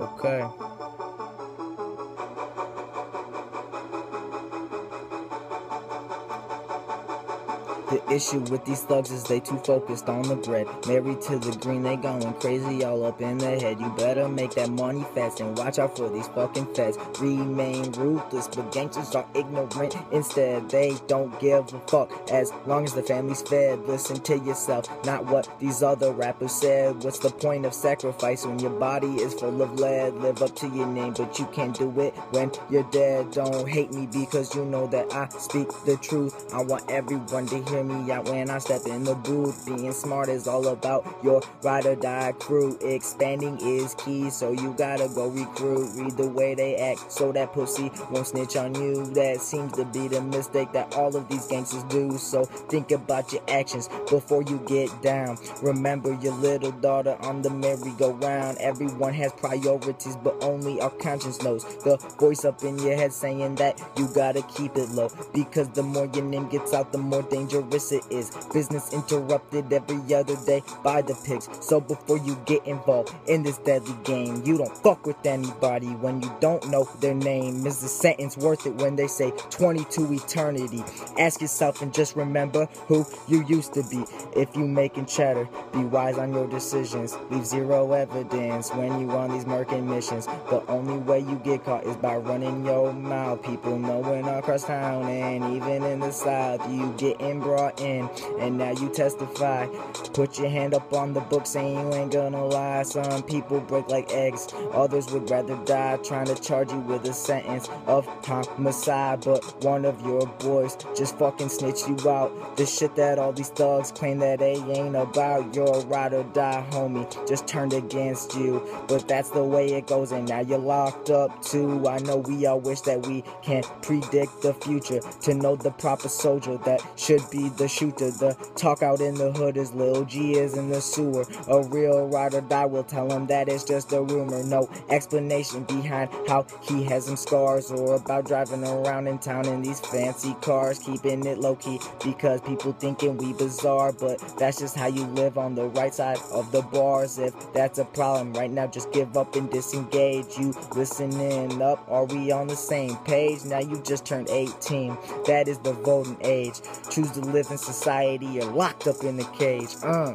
Okay. The issue with these thugs is they too focused on the bread. Married to the green, they going crazy all up in the head. You better make that money fast and watch out for these fucking feds. Remain ruthless, but gangsters are ignorant. Instead, they don't give a fuck as long as the family's fed. Listen to yourself, not what these other rappers said. What's the point of sacrifice when your body is full of lead? Live up to your name, but you can't do it when you're dead. Don't hate me because you know that I speak the truth. I want everyone to hear me out when I step in the booth. Being smart is all about your ride or die crew. Expanding is key, so you gotta go recruit. Read the way they act, so that pussy won't snitch on you. That seems to be the mistake that all of these gangsters do. So think about your actions before you get down. Remember your little daughter on the merry-go-round. Everyone has priorities, but only our conscience knows. The voice up in your head saying that you gotta keep it low. Because the more your name gets out, the more dangerous it is. Business interrupted every other day by the pigs. So before you get involved in this deadly game, you don't fuck with anybody when you don't know their name. Is the sentence worth it when they say 22 eternity? Ask yourself and just remember who you used to be. If you making cheddar, be wise on your decisions. Leave zero evidence when you on these murking missions. The only way you get caught is by running your mouth. People knowing across town and even in the south, you getting brought in, and now you testify. Put your hand up on the book saying you ain't gonna lie. Some people break like eggs, others would rather die. Trying to charge you with a sentence of homicide, but one of your boys just fucking snitched you out. The shit that all these thugs claim that they ain't about. Your ride or die, homie, just turned against you. But that's the way it goes, and now you're locked up too. I know we all wish that we can predict the future to know the proper soldier that should be the shooter. The talk out in the hood is Lil G is in the sewer. A real ride or die will tell him that it's just a rumor. No explanation behind how he has some scars or about driving around in town in these fancy cars, keeping it low key because people thinking we bizarre. But that's just how you live on the right side of the bars. If that's a problem right now, just give up and disengage. You listening up? Are we on the same page? Now you just turned 18. That is the voting age. Choose to live in society you're locked up in a cage. Uh.